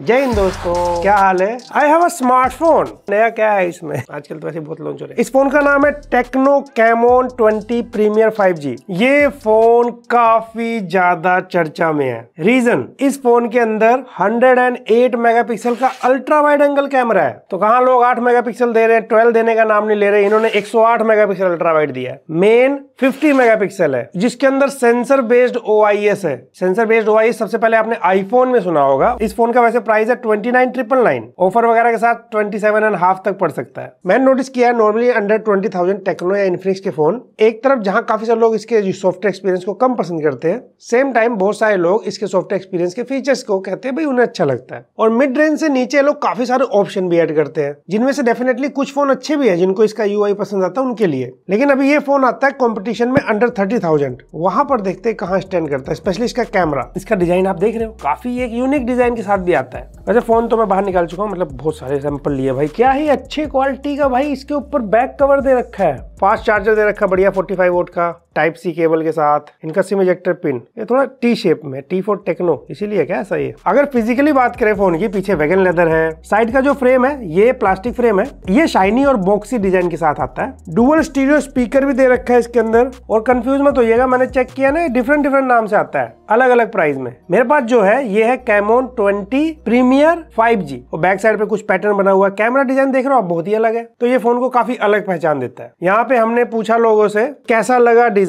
जय हिंद दोस्तों। क्या हाल है? आई हैव अ स्मार्टफ़ोन नया क्या है इसमें? आजकल तो ऐसे बहुत लॉन्च हो रहे। हैं इस फ़ोन का नाम है टेक्नो कैमोन 20 प्रीमियर 5G ये फ़ोन काफ़ी ज़्यादा चर्चा में है। रीजन इस फ़ोन के अंदर 108 मेगापिक्सल का अल्ट्रा वाइड एंगल कैमरा है। तो कहा लोग 8 मेगापिक्सल दे रहे हैं? 12 देने का नाम नहीं ले रहे। इन्होंने 108 मेगापिक्सल अल्ट्रा वाइड दिया है। मेन 50 मेगापिक्सल है। जिसके अंदर सेंसर बेस्ड ओआईएस है। सेंसर बेस्ड ओआईएस सबसे पहले आपने आईफोन में सुना होगा। इस फ़ोन का वैसे प्राइस है twenty nine triple nine offer वगैरह के साथ ट्वेंटी सेवन एंड हाफ़ तक पड़ सकता है। मैंने नोटिस किया है normally under twenty thousand Tecno या इन्फिनिक्स के फ़ोन एक तरफ़ जहाँ काफ़ी सारे लोग इसके सॉफ्टवेयर एक्सपीरियंस को कम पसंद करते हैं सेम टाइम बहुत सारे लोग इसके सॉफ्टवेयर एक्सपीरियंस के फीचर्स को कहते हैं, भाई, उन्हें अच्छा लगता है। और मिड रेंज से नीचे लोग काफ़ी सारे ऑप्शन भी एड करते हैं, जिनमें से डेफिनेटली कुछ फ़ोन अच्छे भी है, जिनको इसका यूआई पसंद आता है उनके लिए। लेकिन अभी ये फ़ोन आता है कॉम्पिटिशन में अंडर थर्टी थाउज़ेंड वहाँ पर देखते हैं कहाँ स्टैंड करता है स्पेशली इसका कैमरा इसका डिज़ाइन आप देख रहे हो, काफ़ी एक यूनिक डिज़ाइन के साथ भी आता है। वैसे फ़ोन तो मैं बाहर निकाल चुका हूँ मतलब बहुत सारे सैंपल लिए भाई। क्या ही अच्छी क्वालिटी का भाई, इसके ऊपर बैक कवर दे रखा है। फास्ट चार्जर दे रखा बढ़िया 45 वोट का। टाइप सी केबल के साथ, इनका सिम इजेक्टर पिन ये थोड़ा टी शेप में टी फोर टेक्नो इसीलिए क्या ऐसा ये? अगर फिजिकली बात करें फ़ोन की, पीछे वेगन लेदर है। साइड का जो फ्रेम है, ये प्लास्टिक फ्रेम है। ये शाइनी और बॉक्सी डिज़ाइन के साथ आता है। डुअल स्टीरियो स्पीकर भी दे रखा है इसके अंदर। और कंफ्यूज मत होइएगा, मैंने चेक किया ना डिफरेंट डिफरेंट नाम से आता है। अलग अलग प्राइस में। मेरे पास जो है, ये है कैमोन ट्वेंटी प्रीमियर फाइव और बैक साइड पे कुछ पैटर्न बना हुआ कैमरा डिज़ाइन देख रहे हो आप? बहुत ही अलग है। तो ये फ़ोन को काफ़ी अलग पहचान देता है। यहाँ पे हमने पूछा लोगों से, कैसा लगा डिज़ाइन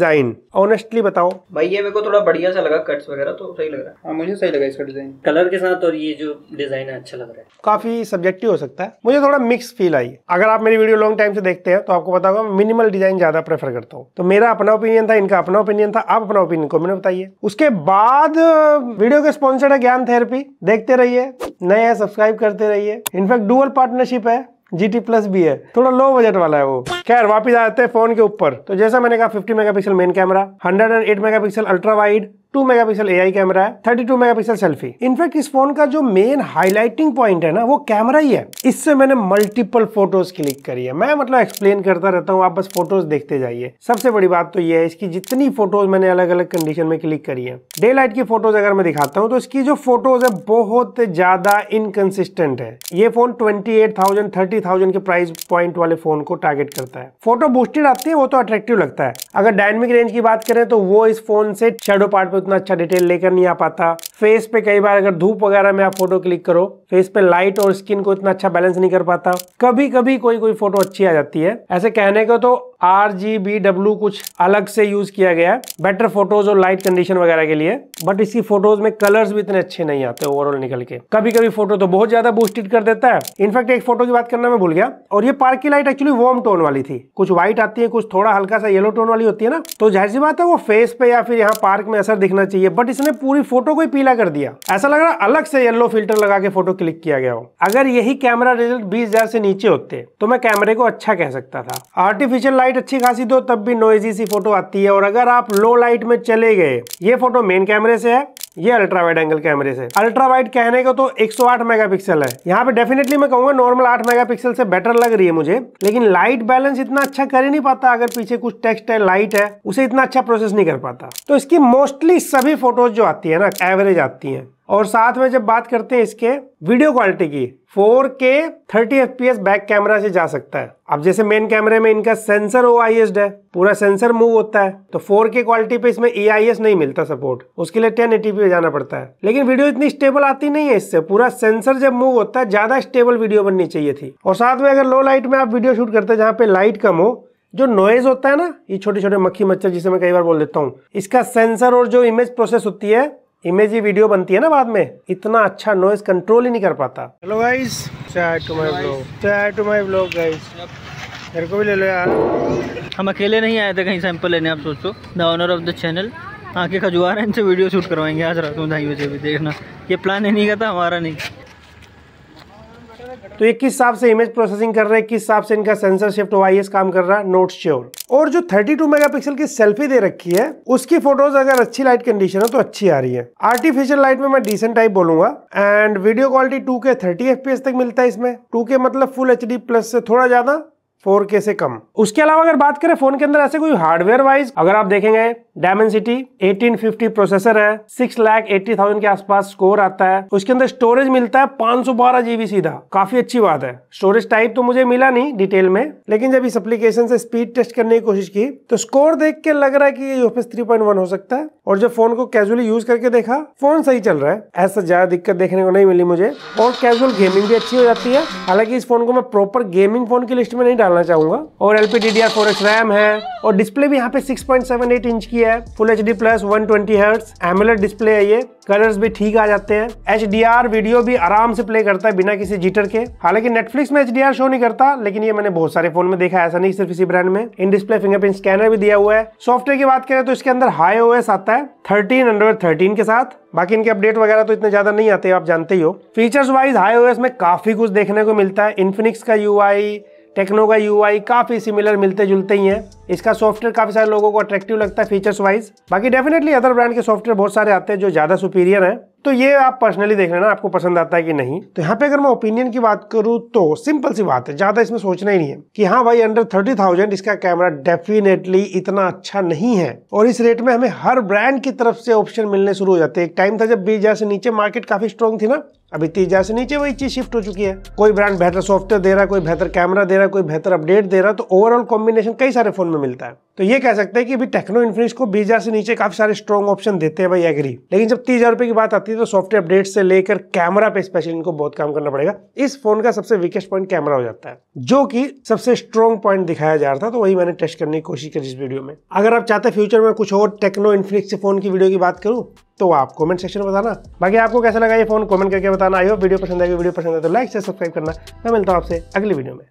ऑनेस्टली बताओ। भाई ये मेरे को थोड़ा बढ़िया सा लगा कट्स वगैरह तो सही लग रहा है। हाँ मुझे सही लगा इसका डिज़ाइन कलर के साथ और ये जो डिज़ाइन है अच्छा लग रहा है। काफ़ी सब्जेक्टिव हो सकता है। मुझे थोड़ा मिक्स फील आई। अगर आप मेरी वीडियो लॉन्ग टाइम से देखते हैं तो आपको पता होगा मिनिमल डिज़ाइन ज़्यादा प्रेफर करता हूँ। तो मेरा अपना ओपिनियन था इनका अपना ओपिनियन था आप अपना ओपिनियन कमेंट बताइए। उसके बाद वीडियो के स्पॉन्सर्ड है ज्ञान थेरेपी देखते रहिए नए है सब्सक्राइब करते रहिए। इनफैक्ट डुअल पार्टनरशिप है। जी टी प्लस भी है। थोड़ा लो बजट वाला है वो। खैर, वापिस आते हैं फ़ोन के ऊपर। तो जैसा मैंने कहा 50 megapixel main camera 108 megapixel ultra wide two megapixel AI camera है 32 मेगापिक्सल सेल्फी इनफैक्ट इस फ़ोन का जो मेन हाईलाइटिंग पॉइंट है ना, वो कैमरा ही है। इससे मैंने मल्टीपल फ़ोटोज़ क्लिक करी है। मैं मतलब एक्सप्लेन करता रहता हूँ, आप बस फ़ोटोज़ देखते जाइए। सबसे बड़ी बात तो ये है, इसकी जितनी फ़ोटोज़ मैंने अलग अलग कंडीशन में क्लिक करी है। डे लाइट की फ़ोटोज़ अगर मैं दिखाता हूँ तो इसकी जो फ़ोटोज़ है, बहुत ज़्यादा इनकंसिस्टेंट है। ये phone twenty eight thousand thirty thousand के प्राइस पॉइंट वाले फ़ोन को टारगेट करता है। फ़ोटो बूस्टेड आती है, वो तो अट्रेक्टिव लगता है। अगर डायनमिक रेंज की बात करें तो वो इस फ़ोन से शेडो पार्ट पे उतना अच्छा डिटेल लेकर नहीं आ पाता। फेस पे कई बार अगर धूप वगैरह में आप फ़ोटो क्लिक करो फेस पे लाइट और स्किन को इतना अच्छा बैलेंस नहीं कर पाता। कभी कभी कोई कोई फ़ोटो अच्छी आ जाती है। ऐसे कहने को तो आर जी बी डब्ल्यू कुछ अलग से यूज़ किया गया है। बेटर फ़ोटोज़ और लाइट कंडीशन वगैरह के लिए। बट इसकी फ़ोटोज़ में कलर्स भी इतने अच्छे नहीं आते ओवरऑल निकल के। कभी कभी फ़ोटो तो बहुत ज़्यादा बूस्टेड कर देता है। इनफैक्ट एक फ़ोटो की बात करना मैं भूल गया। और ये पार्क की लाइट एक्चुअली वार्म टोन वाली थी। कुछ व्हाइट आती है, कुछ थोड़ा हल्का सा येलो टोन वाली होती है ना। तो ज़ाहिर सी बात है वो फेस पे या फिर यहाँ पार्क में असर दिखना चाहिए। बट इसने पूरी फ़ोटो को ही पीला कर दिया। ऐसा लग रहा अलग से येलो फ़िल्टर लगा के फ़ोटो क्लिक किया गया हो। अगर यही कैमरा रिज़ल्ट बीस से नीचे होते तो मैं कैमरे को अच्छा कह सकता था। आर्टिफिशियल लाइट अच्छी खासी दो, तब भी नोइजी सी फ़ोटो आती है। और अगर आप लो लाइट में चले गए, ये फ़ोटो मेन कैमरे से है, ये अल्ट्रा वाइड एंगल कैमरे से अल्ट्रा वाइड कहने को तो 108 मेगापिक्सल है। यहाँ पे डेफिनेटली मैं कहूँगा नॉर्मल 8 मेगापिक्सल से बेटर लग रही है मुझे, लेकिन लाइट बैलेंस इतना अच्छा कर ही नहीं पाता। अगर पीछे कुछ टेक्स्ट है लाइट है, उसे इतना अच्छा प्रोसेस नहीं कर पाता। तो इसकी मोस्टली सभी फ़ोटोज़ जो आती है ना एवरेज आती है। और साथ में जब बात करते हैं इसके वीडियो क्वालिटी की 4K 30 FPS बैक कैमरा से जा सकता है। अब जैसे मेन कैमरे में इनका सेंसर ओ आई है, पूरा सेंसर मूव होता है तो 4K क्वालिटी पे इसमें ए नहीं मिलता सपोर्ट उसके लिए 1080p पे जाना पड़ता है। लेकिन वीडियो इतनी स्टेबल आती नहीं है इससे। पूरा सेंसर जब मूव होता है, ज़्यादा स्टेबल वीडियो बननी चाहिए थी। और साथ में अगर लो लाइट में आप वीडियो शूट करते हैं जहाँ पे लाइट कम हो, जो नॉइज़ होता है ना, ये छोटे छोटे मक्खी मच्छर जिसे मैं कई बार बोल देता हूँ, इसका सेंसर और जो इमेज प्रोसेस होती है इमेज ही वीडियो बनती है ना बाद में इतना अच्छा नॉइज़ कंट्रोल ही नहीं कर पाता। Hello guys chai to my blog chai to my blog guys मेरे को भी ले लो यार। हम अकेले नहीं आए थे कहीं सैंपल लेने आप सोचो। The owner of the channel आके खजुआर इनसे वीडियो शूट करवाएँगे आज रात में ढाई बजे भी देखना। ये प्लान ही नहीं करता था हमारा नहीं। तो ये किस हिसाब से इमेज प्रोसेसिंग कर रहे हैं? किस हिसाब से इनका सेंसर शिफ्ट ओ काम कर रहा है? नोट श्योर और जो 32 मेगापिक्सल की सेल्फी दे रखी है, उसकी फ़ोटोज़ अगर अच्छी लाइट कंडीशन है तो अच्छी आ रही है। आर्टिफिशियल लाइट में मैं डिसेंट टाइप बोलूँगा। And video quality two K thirty तक मिलता है इसमें। टू मतलब फुल HD प्लस से थोड़ा ज़्यादा। फोर के से कम। उसके अलावा अगर बात करें फ़ोन के अंदर ऐसे कोई हार्डवेयर वाइज, अगर आप देखेंगे डायमेंसिटी 1850 प्रोसेसर है सिक्स लाख एट्टी थाउज़ेंड के आसपास स्कोर आता है। उसके अंदर स्टोरेज मिलता है पाँच सौ बारह जीबी सीधा। काफ़ी अच्छी बात है। स्टोरेज टाइप तो मुझे मिला नहीं डिटेल में, लेकिन जब इस एप्लीकेशन से स्पीड टेस्ट करने की कोशिश की तो स्कोर देख के लग रहा है कि ये यूएफएस 3.1 हो सकता है। और जब फ़ोन को कैजुअली यूज़ करके देखा फ़ोन सही चल रहा है। ऐसा ज़्यादा दिक्कत देखने को नहीं मिली मुझे। और कैजुअल गेमिंग भी अच्छी हो जाती है। हालाँकि इस फ़ोन को मैं प्रॉपर गेमिंग फ़ोन की लिस्ट में नहीं डालना चाहूँगा। और एलपी डी डी रैम है, और डिस्प्ले भी यहाँ पे 6.78 इंच की है full H D plus one twenty AMOLED display है ये। कलर्स भी ठीक आ जाते हैं। एच वीडियो भी आराम से प्ले करता है बिना किसी जीटर के। हालाँकि नेटफ्लिक्स में एच शो नहीं करता, लेकिन ये मैंने बहुत सारे फ़ोन में देखा ऐसा नहीं सिर्फ़ इसी ब्रांड में। इन डिस्प्ले फिंगरप्रिंट स्कैनर भी दिया हुआ है। सॉफ्टवेयर की बात करें तो इसके अंदर हाई ओएस आता है थर्टीन एंड्रॉइड थर्टीन के साथ। बाकी इनके अपडेट वगैरह तो इतने ज़्यादा नहीं आते, आप जानते ही हो। फीचर्स वाइज हाई ओएस में काफ़ी कुछ देखने को मिलता है। इन्फिनिक्स का यू टेक्नो का यूआई काफ़ी सिमिलर मिलते जुलते ही हैं। इसका सॉफ्टवेयर काफ़ी सारे लोगों को अट्रैक्टिव लगता है फीचर्स वाइज बाकी डेफिनेटली अदर ब्रांड के सॉफ्टवेयर बहुत सारे आते हैं जो ज़्यादा सुपीरियर हैं। तो ये आप पर्सनली देख लेना, आपको पसंद आता है कि नहीं। तो यहाँ पे अगर मैं ओपिनियन की बात करूँ तो सिंपल सी बात है, ज़्यादा इसमें सोचना ही नहीं है कि हाँ भाई अंडर थर्टी थाउज़ेंड इसका कैमरा डेफिनेटली इतना अच्छा नहीं है। और इस रेट में हमें हर ब्रांड की तरफ़ से ऑप्शन मिलने शुरू हो जाते हैं। एक टाइम था जब बीस से नीचे मार्केट काफ़ी स्ट्रॉन्ग थी ना, अभी तीस हज़ार से नीचे वही चीज़ शिफ्ट हो चुकी है। कोई ब्रांड बेहतर सॉफ्टवेयर दे रहा है, कोई बेहतर कैमरा दे रहा है, कोई बेहतर अपडेट दे रहा है तो ओवरऑल कॉम्बिनेशन कई सारे फ़ोन में मिलता है। तो ये कह सकते हैं कि अभी टेक्नो इन्फिनिक्स को बीस से नीचे काफ़ी सारे स्ट्रॉन्ग ऑप्शन देते हैं भाई एग्री लेकिन जब तीस हज़ार की बात आती है तो सॉफ्टवेयर अपडेट से लेकर कैमरा पे स्पेशल इनको बहुत काम करना पड़ेगा। इस फ़ोन का सबसे वीकेस्ट पॉइंट कैमरा हो जाता है, जो कि सबसे स्ट्रॉन्ग पॉइंट दिखाया जा रहा था तो वही मैंने टेस्ट करने की कोशिश करी इस वीडियो में। अगर आप चाहते हैं फ्यूचर में कुछ और टेक्नो इन्फिनिक्स फ़ोन की वीडियो की बात करूँ तो आप कमेंट सेक्शन में बताना। बाकी आपको कैसा लगा ये फ़ोन कमेंट करके बताना। आई हो वीडियो पसंद आएगी। वीडियो पसंद है तो लाइक से सब्सक्राइब करना। मैं मिलता हूँ आपसे अगली वीडियो में।